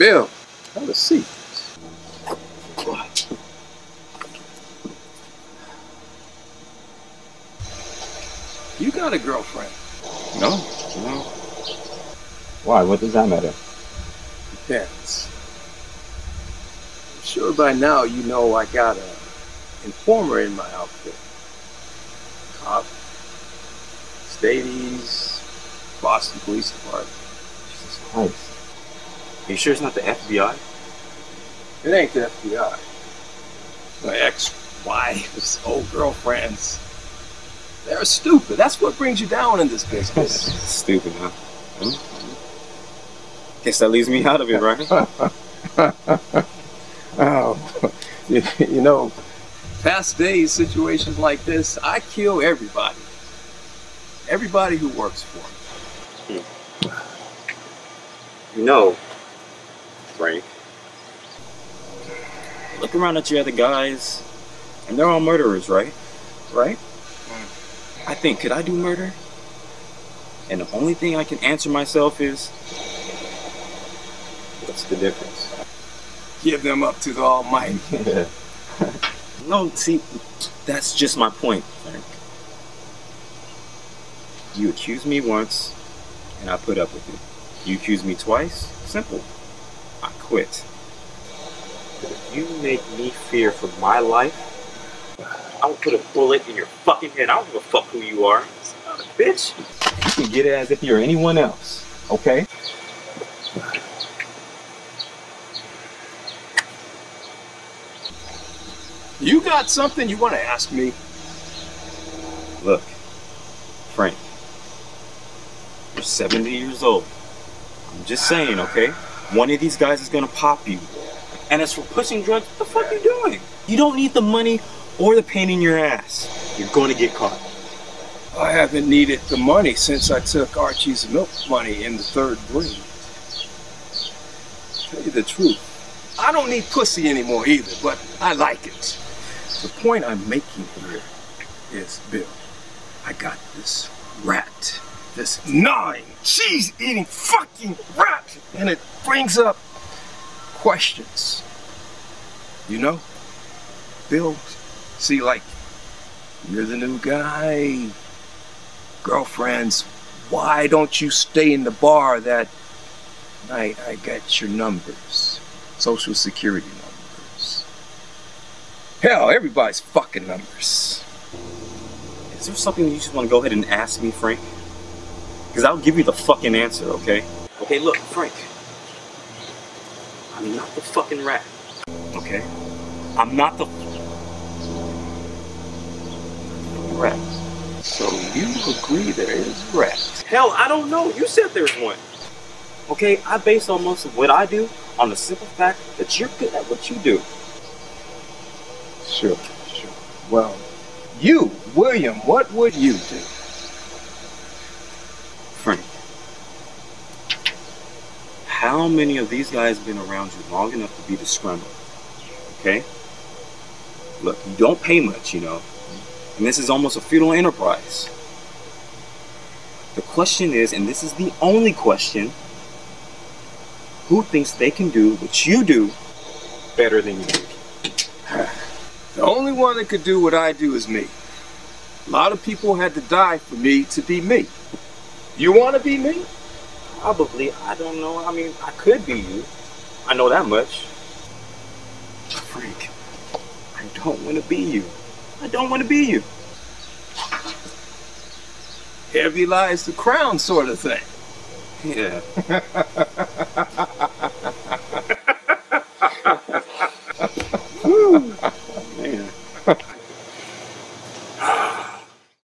Bill, have a seat. You got a girlfriend. No, no. Why? What does that matter? Depends. I'm sure by now you know I got a informer in my outfit. Cop, Staties, Boston Police Department. Jesus Christ. Are you sure it's not the FBI? It ain't the FBI. My ex-wives, old girlfriends. They're stupid. That's what brings you down in this business. Stupid, huh? Hmm? Guess that leaves me out of it, right? oh, you, you know, past days, situations like this, I kill everybody. Everybody who works for me. you know, Frank. Look around at your other guys, and they're all murderers, right? Right? I think, could I do murder? And the only thing I can answer myself is, what's the difference? Give them up to the Almighty. no, see, that's just my point, Frank. You accuse me once, and I put up with it. You accuse me twice, simple. Quit. But if you make me fear for my life, I will put a bullet in your fucking head. I don't give a fuck who you are. Bitch. You can get it as if you're anyone else, okay? You got something you want to ask me? Look, Frank, you're 70 years old. I'm just saying, okay? One of these guys is gonna pop you. And as for pushing drugs, what the fuck are you doing? You don't need the money or the pain in your ass. You're to get caught. I haven't needed the money since I took Archie's milk money in the third grade. Tell you the truth, I don't need pussy anymore either, but I like it. The point I'm making here is, Bill, I got this rat, this gnawing, cheese-eating fucking rat, and it brings up questions. You know, Bill See, like, you're the new guy. Girlfriends, why don't you stay in the bar that night? I got your numbers? Social security numbers. Hell, everybody's fucking numbers. Is there something you just want to go ahead and ask me, Frank? Because I'll give you the fucking answer, okay? Okay, look, Frank. I'm not the fucking rat. Okay? I'm not the rat. So you agree there is rat? Hell, I don't know. You said there's one. Okay, I base on most of what I do on the simple fact that you're good at what you do. Sure, sure. Well, you, William, what would you do? Frank, how many of these guys been around you long enough to be disgruntled? Okay? Look, you don't pay much, you know. And this is almost a feudal enterprise. The question is, and this is the only question, who thinks they can do what you do better than you? The only one that could do what I do is me. A lot of people had to die for me to be me. You want to be me? Probably. I don't know. I mean, I could be you. I know that much. Frank, I don't want to be you. I don't want to be you. Heavy lies the crown sort of thing. Yeah.